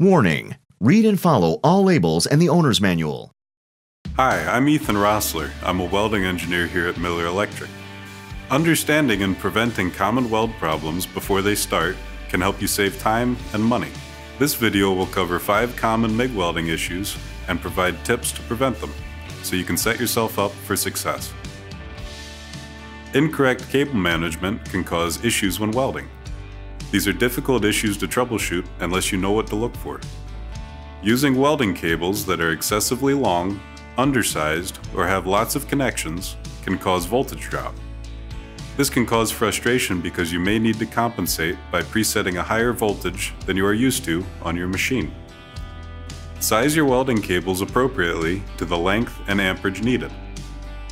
Warning Read and follow all labels and the owner's manual. Hi, I'm Ethan Rossler. I'm a welding engineer here at Miller Electric. Understanding and preventing common weld problems before they start can help you save time and money. This video will cover 5 common MIG welding issues and provide tips to prevent them, so you can set yourself up for success. Incorrect cable management can cause issues when welding. These are difficult issues to troubleshoot unless you know what to look for. Using welding cables that are excessively long, undersized, or have lots of connections can cause voltage drop. This can cause frustration because you may need to compensate by presetting a higher voltage than you are used to on your machine. Size your welding cables appropriately to the length and amperage needed.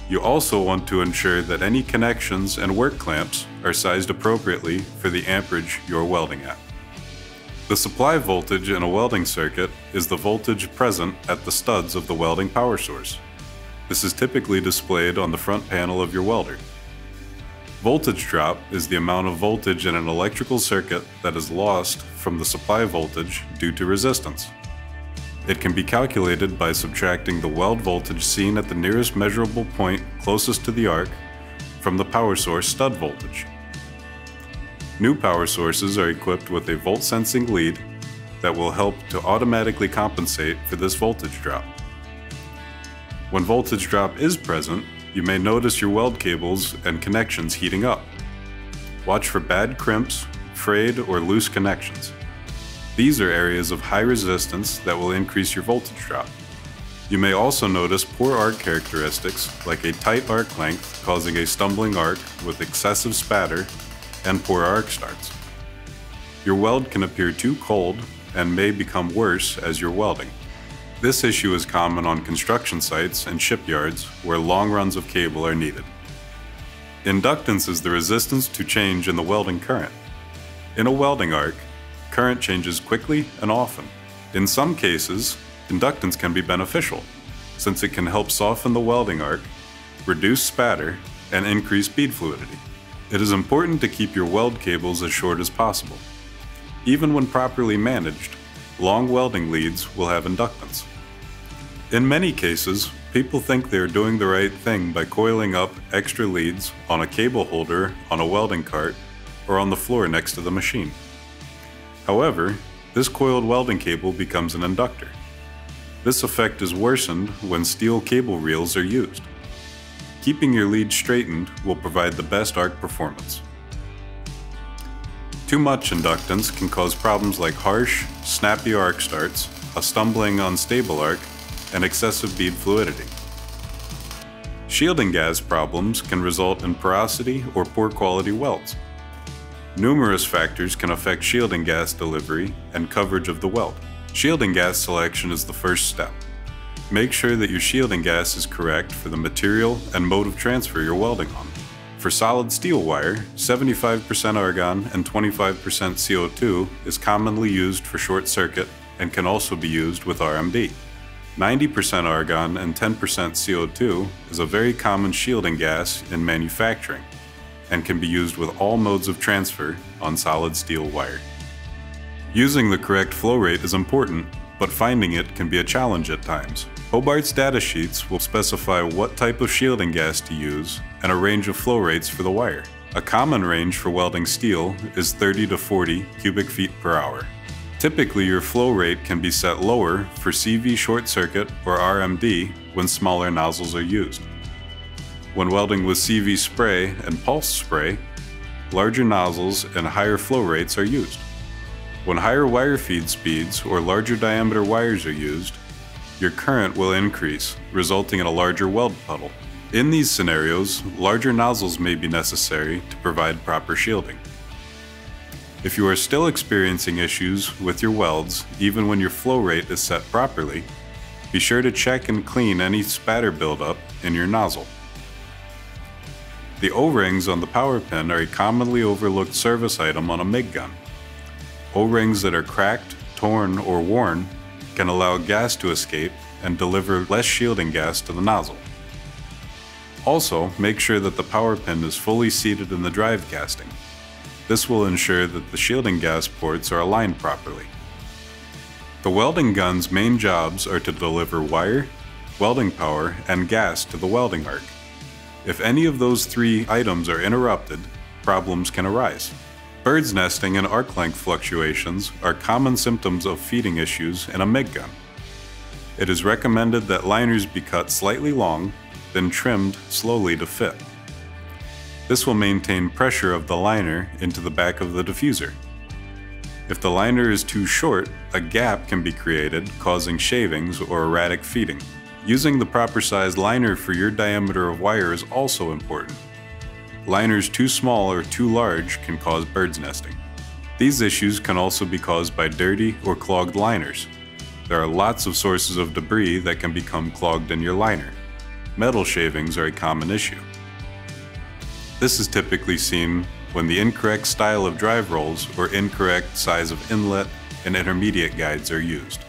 You also want to ensure that any connections and work clamps are sized appropriately for the amperage you're welding at. The supply voltage in a welding circuit is the voltage present at the studs of the welding power source. This is typically displayed on the front panel of your welder. Voltage drop is the amount of voltage in an electrical circuit that is lost from the supply voltage due to resistance. It can be calculated by subtracting the weld voltage seen at the nearest measurable point closest to the arc from the power source stud voltage. New power sources are equipped with a volt sensing lead that will help to automatically compensate for this voltage drop. When voltage drop is present, you may notice your weld cables and connections heating up. Watch for bad crimps, frayed, or loose connections. These are areas of high resistance that will increase your voltage drop. You may also notice poor arc characteristics like a tight arc length causing a stumbling arc with excessive spatter and poor arc starts. Your weld can appear too cold and may become worse as you're welding. This issue is common on construction sites and shipyards where long runs of cable are needed. Inductance is the resistance to change in the welding current. In a welding arc, current changes quickly and often. In some cases, inductance can be beneficial, since it can help soften the welding arc, reduce spatter, and increase bead fluidity. It is important to keep your weld cables as short as possible. Even when properly managed, long welding leads will have inductance. In many cases, people think they are doing the right thing by coiling up extra leads on a cable holder on a welding cart or on the floor next to the machine. However, this coiled welding cable becomes an inductor. This effect is worsened when steel cable reels are used. Keeping your lead straightened will provide the best arc performance. Too much inductance can cause problems like harsh, snappy arc starts, a stumbling unstable arc, and excessive bead fluidity. Shielding gas problems can result in porosity or poor quality welds. Numerous factors can affect shielding gas delivery and coverage of the weld. Shielding gas selection is the first step. Make sure that your shielding gas is correct for the material and mode of transfer you're welding on. For solid steel wire, 75% argon and 25% CO2 is commonly used for short circuit and can also be used with RMD. 90% argon and 10% CO2 is a very common shielding gas in manufacturing and can be used with all modes of transfer on solid steel wire. Using the correct flow rate is important, but finding it can be a challenge at times. Hobart's datasheets will specify what type of shielding gas to use and a range of flow rates for the wire. A common range for welding steel is 30 to 40 cubic feet per hour. Typically, your flow rate can be set lower for CV short circuit or RMD when smaller nozzles are used. When welding with CV spray and pulse spray, larger nozzles and higher flow rates are used. When higher wire feed speeds or larger diameter wires are used, your current will increase, resulting in a larger weld puddle. In these scenarios, larger nozzles may be necessary to provide proper shielding. If you are still experiencing issues with your welds, even when your flow rate is set properly, be sure to check and clean any spatter buildup in your nozzle. The O-rings on the power pin are a commonly overlooked service item on a MIG gun. O-rings that are cracked, torn, or worn can allow gas to escape and deliver less shielding gas to the nozzle. Also, make sure that the power pin is fully seated in the drive casting. This will ensure that the shielding gas ports are aligned properly. The welding gun's main jobs are to deliver wire, welding power, and gas to the welding arc. If any of those three items are interrupted, problems can arise. Bird's nesting and arc length fluctuations are common symptoms of feeding issues in a MIG gun. It is recommended that liners be cut slightly long, then trimmed slowly to fit. This will maintain pressure of the liner into the back of the diffuser. If the liner is too short, a gap can be created, causing shavings or erratic feeding. Using the proper size liner for your diameter of wire is also important. Liners too small or too large can cause bird's nesting. These issues can also be caused by dirty or clogged liners. There are lots of sources of debris that can become clogged in your liner. Metal shavings are a common issue. This is typically seen when the incorrect style of drive rolls or incorrect size of inlet and intermediate guides are used.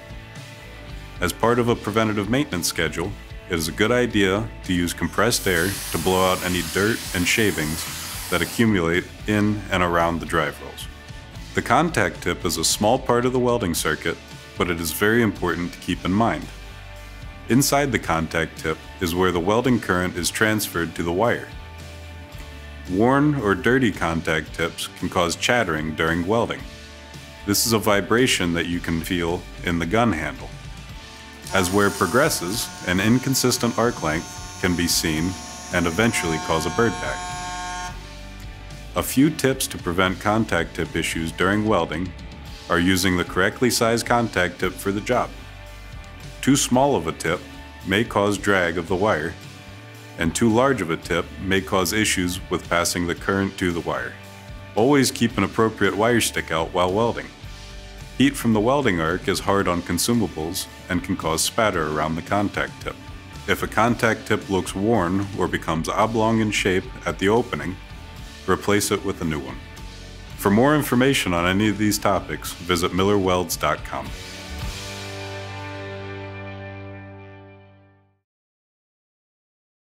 As part of a preventative maintenance schedule, it is a good idea to use compressed air to blow out any dirt and shavings that accumulate in and around the drive rolls. The contact tip is a small part of the welding circuit, but it is very important to keep in mind. Inside the contact tip is where the welding current is transferred to the wire. Worn or dirty contact tips can cause chattering during welding. This is a vibration that you can feel in the gun handle. As wear progresses, an inconsistent arc length can be seen and eventually cause a burnback. A few tips to prevent contact tip issues during welding are using the correctly sized contact tip for the job. Too small of a tip may cause drag of the wire, and too large of a tip may cause issues with passing the current to the wire. Always keep an appropriate wire stick out while welding. Heat from the welding arc is hard on consumables and can cause spatter around the contact tip. If a contact tip looks worn or becomes oblong in shape at the opening, replace it with a new one. For more information on any of these topics, visit millerwelds.com.